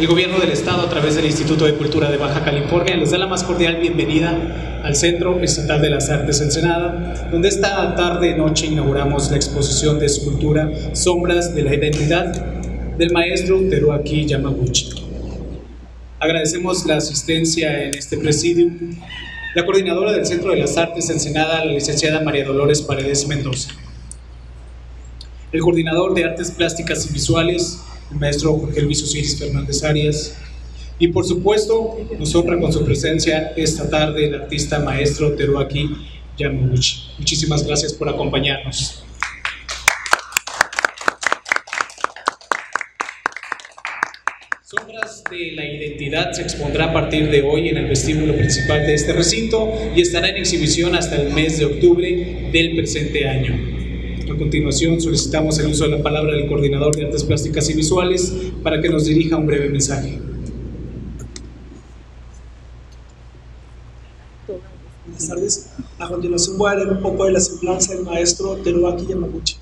El Gobierno del Estado, a través del Instituto de Cultura de Baja California, les da la más cordial bienvenida al Centro Estatal de las Artes Ensenada, donde esta tarde-noche inauguramos la exposición de escultura Sombras de la Identidad del maestro Teruaki Yamaguchi. Agradecemos la asistencia en este presidio la coordinadora del Centro de las Artes Ensenada, la licenciada María Dolores Paredes Mendoza. El coordinador de Artes Plásticas y Visuales, el maestro Jorge Luis Osiris Fernández Arias. Y por supuesto, nos honra con su presencia esta tarde el artista maestro Teruaki Yamaguchi. Muchísimas gracias por acompañarnos. Sombras de la Identidad se expondrá a partir de hoy en el vestíbulo principal de este recinto y estará en exhibición hasta el mes de octubre del presente año. A continuación solicitamos el uso de la palabra del coordinador de artes plásticas y visuales para que nos dirija un breve mensaje. Buenas tardes. A continuación voy a leer un poco de la semblanza del maestro Teruaki Yamaguchi.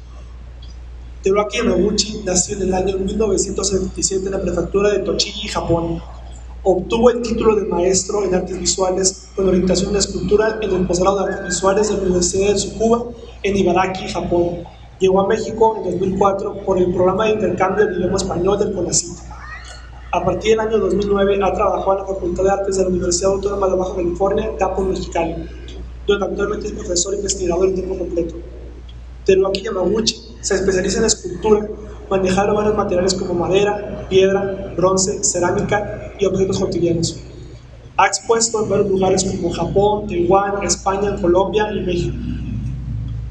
Teruaki Yamaguchi nació en el año 1977 en la prefectura de Tochigi, Japón. Obtuvo el título de maestro en artes visuales con orientación en escultura en el posgrado de artes visuales de la Universidad de Tsukuba en Ibaraki, Japón. Llegó a México en 2004 por el programa de intercambio del idioma español del CONACYT. A partir del año 2009 ha trabajado en la Facultad de Artes de la Universidad Autónoma de Baja California, Capón, Mexicali, donde actualmente es profesor investigador en tiempo completo. Teruaki Yamaguchi se especializa en escultura, manejando varios materiales como madera, piedra, bronce, cerámica y objetos cotidianos. Ha expuesto en varios lugares como Japón, Taiwán, España, Colombia y México.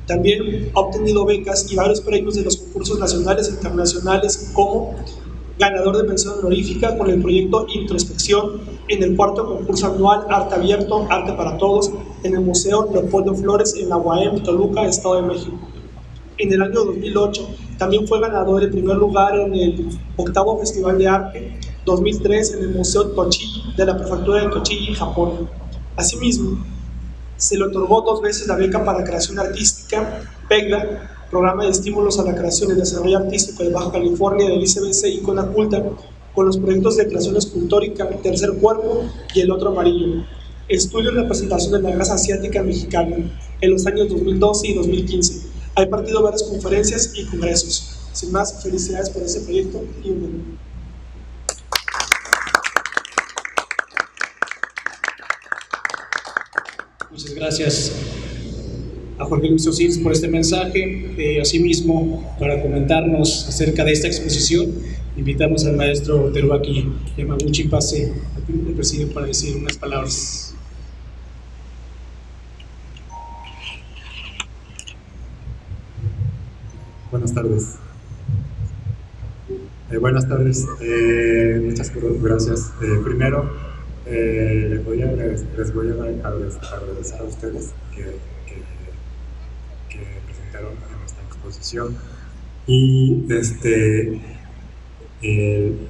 También ha obtenido becas y varios premios de los concursos nacionales e internacionales como ganador de mención honorífica con el proyecto Introspección en el cuarto concurso anual Arte Abierto, Arte para Todos en el Museo Leopoldo Flores en la Toluca, Estado de México. En el año 2008 también fue ganador en primer lugar en el octavo Festival de Arte 2003 en el Museo Tochigi de la Prefectura de Tochigi, Japón. Asimismo, se le otorgó dos veces la beca para creación artística PEGDA, Programa de Estímulos a la Creación y Desarrollo Artístico de Baja California del ICBC y Conaculta, con los proyectos de creación escultórica Tercer Cuerpo y El Otro Amarillo. Estudio y representación de la raza asiática mexicana en los años 2012 y 2015. Ha impartido varias conferencias y congresos. Sin más, felicidades por este proyecto y un buen Muchas gracias a Jorge Luis Osiris por este mensaje. Eh, asimismo, para comentarnos acerca de esta exposición, invitamos al maestro Teruaki Yamaguchi pase al presidio para decir unas palabras. Buenas tardes. Eh, buenas tardes, eh, muchas gracias. Eh, primero, eh, les, voy a les voy a agradecer a ustedes que, que, presentaron en esta exposición y este el,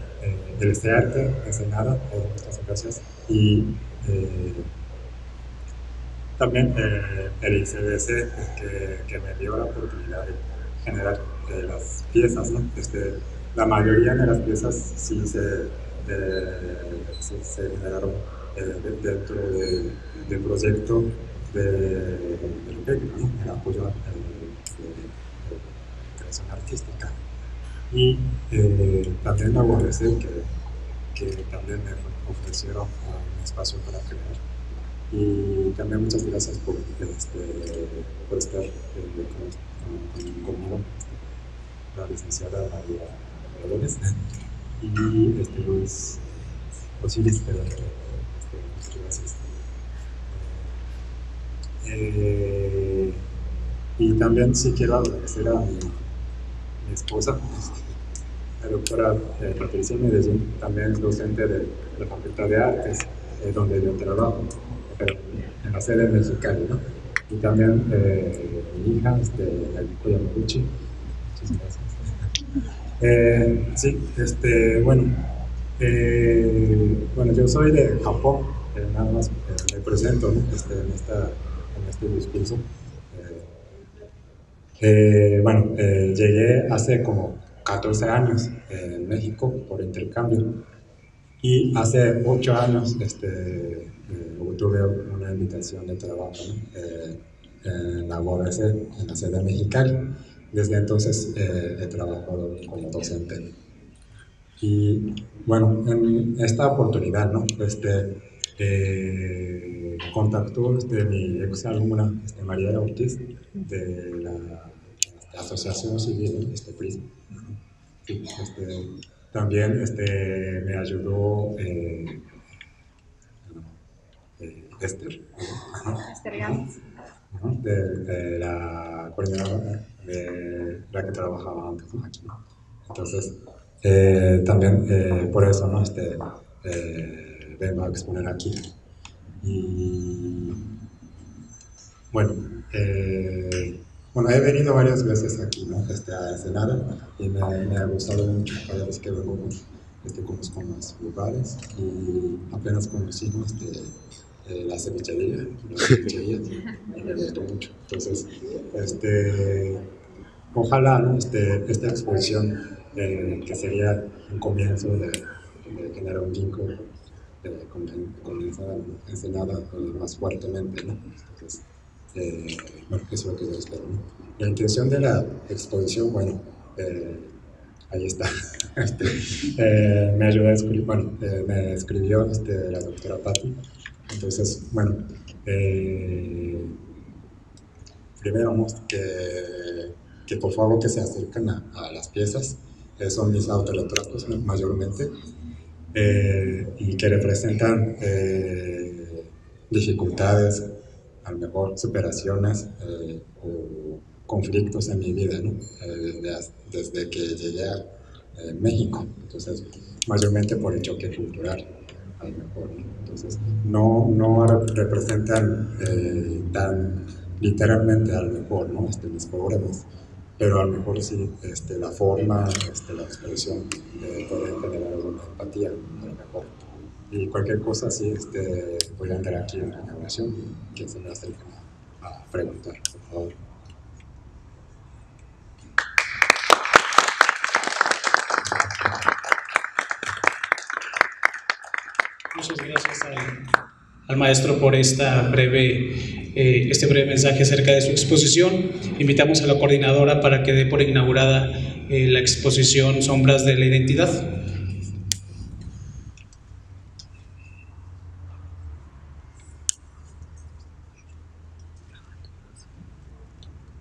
el este arte Ensenada, eh, muchas gracias y eh, también eh, el ICBC que, que, me dio la oportunidad de generar eh, las piezas, ¿no? Este, la mayoría de las piezas sí se, se, se generaron eh, de, dentro de, del proyecto de, ¿no? el apoyo a la creación artística. Y eh, también agradecer que, que también me ofrecieron un espacio para crear. Y también muchas gracias por, este, por estar eh, con, con, conmigo, la licenciada María Dolores y este Luis Osiris, pero este, gracias. Eh, y también sí quiero agradecer a mi, mi esposa, la doctora eh, Patricia Medellín, también es docente de, la Facultad de Artes, eh, donde yo trabajo, en la sede mexicana, ¿no? Y también eh, mi hija, este, Yamaguchi. Muchas. Eh, sí, este, bueno, eh, bueno, yo soy de Japón, eh, nada más me presento ¿no? este, en, este discurso. bueno, llegué hace como 14 años en México por intercambio Y hace ocho años este, tuve una invitación de trabajo eh, en la UABC, en la sede mexicana. Desde entonces eh, he trabajado como docente. Y bueno, en esta oportunidad, ¿no? Este, eh, contactó este, mi ex alumna, este, María Ortiz, de la, Asociación Civil, este PRISM. este, también este, me ayudó eh, eh, Esther. Esther de, la coordinadora de la que trabajaba antes aquí. Entonces, eh, también eh, por eso ¿no? este, eh, vengo a exponer aquí. Y bueno, bueno, he venido varias veces aquí ¿no? este, a y me, ha gustado mucho cada vez que vengo este, conozco más lugares y apenas conocí este, eh, la cevichería, y me gustó mucho. Entonces, este, ojalá ¿no? este, esta exposición, eh, que sería un comienzo de, generar un vínculo con, con Ensenada más fuertemente. ¿no? Entonces, eh, bueno, eso es lo que yo espero. ¿no? La intención de la exposición, bueno, ahí está. Este, me ayudó a escribir, bueno, me escribió este, la doctora Patti entonces, bueno, eh, primero que, que, por favor que se acerquen a, las piezas, eh, son mis autorretratos mayormente, eh, y que representan dificultades, a lo mejor superaciones o conflictos en mi vida, ¿no? desde que llegué a México, entonces mayormente por el choque cultural a lo mejor. Entonces, no, no representan eh, tan literalmente a lo mejor ¿no? este, mis problemas, pero a lo mejor sí este, la forma, este, la expresión eh, puede generar alguna empatía, a lo mejor. Y cualquier cosa así, este, voy a entrar aquí en la grabación y quien se me acerque a preguntar, por favor. Muchas gracias al, maestro por esta breve, eh, este breve mensaje acerca de su exposición. Invitamos a la coordinadora para que dé por inaugurada eh, la exposición Sombras de la Identidad.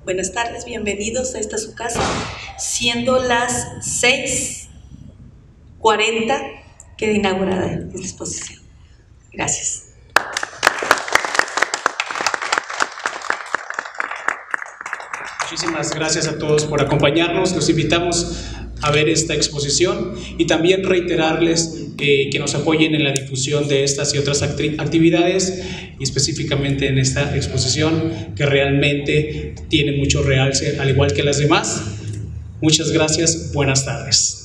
Buenas tardes, bienvenidos a esta su casa, siendo las 6.40 quede inaugurada esta exposición. Gracias. Muchísimas gracias a todos por acompañarnos. Los invitamos a ver esta exposición y también reiterarles que nos apoyen en la difusión de estas y otras actividades y específicamente en esta exposición que realmente tiene mucho realce al igual que las demás. Muchas gracias, buenas tardes.